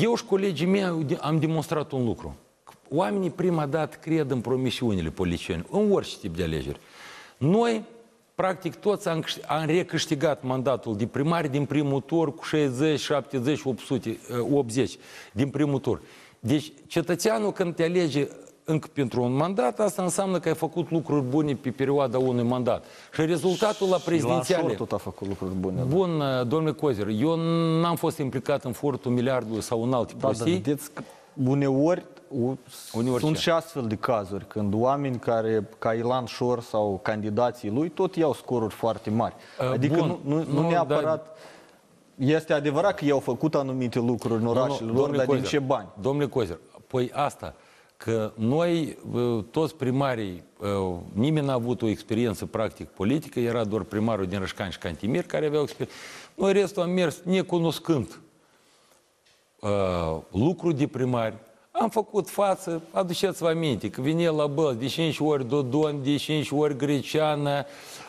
Eu și colegii mei am demonstrat un lucru. Oamenii prima dată cred în promisiunile politiciene, în orice tip de alegeri. Noi, practic, toți am, câș- am recâștigat mandatul de primari din primul tur cu 60, 70, 800, eh, 80 din primul tur. Deci, cetățeanul când te alege încă pentru un mandat, asta înseamnă că ai făcut lucruri bune pe perioada unui mandat. Și rezultatul la La prezidențiale... Șor tot a făcut lucruri bune. Bun, domnule Cozer, eu n-am fost implicat în furtul miliardului sau în alte Da, dar prostii. vedeți că uneori, u- Uneori sunt ce? și astfel de cazuri, când oameni care, ca Ilan Șor sau candidații lui, tot iau scoruri foarte mari. Uh, Adică bun. nu, nu, Nu, nu neapărat... Este adevărat că ei au făcut anumite lucruri în orașele lor, dar din ce bani? Domnule Cozer, păi asta, că noi, uh, toți primarii, uh, nimeni n-a avut o experiență practic politică, era doar primarul din Rășcani și Cantimir care aveau experiență. Noi restul am mers necunoscând uh, lucru de primari, am făcut față, aduceți-vă aminte, că vine la băl de 5 ori Dodon, de 5 ori Greceană,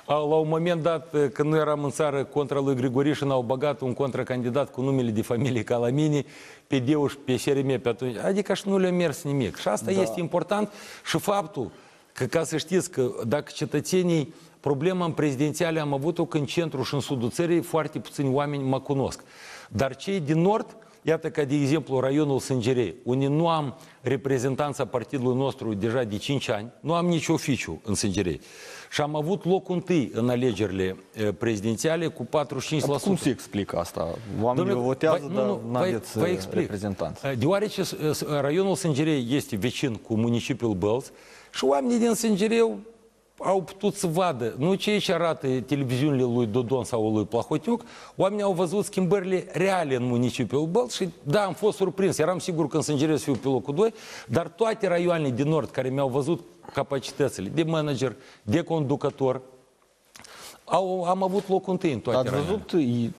au- la un moment dat, uh, când noi eram în țară contra lui Grigorișin, au băgat un contracandidat cu numele de familie Calamini pe Deu și pe SRM pe atunci. Adică și nu le-a mers nimic. Și asta da. este important și faptul că, ca să știți că dacă cetățenii Problema în prezidențiale am avut-o că în centru și în sudul țării foarte puțini oameni mă cunosc. Dar cei din nord, iată ca de exemplu raionul Sângerei, unde nu am reprezentanța partidului nostru deja de 5 ani, nu am nici oficiu în Sângerei. Și am avut locul întâi în alegerile eh, prezidențiale cu 45%. Cum se explică asta? Oamenii vă votează, vă- dar nu, nu vă- aveți vă uh, explic. reprezentanți. Deoarece uh, s- raionul Sângerei este vecin cu municipiul Bălți și oamenii din Sângereu au putut să vadă, nu cei ce arată televiziunile lui Dodon sau lui Plahotniuc, oamenii au văzut schimbările reale în municipiul Bălți și da, am fost surprins. Eram sigur că în Sângereu să fiu pe locul 2, dar toate raioanele din nord care mi-au văzut capacitățile de manager, de conducător, au, am avut locul întâi în toate Ați raioanele. văzut, i-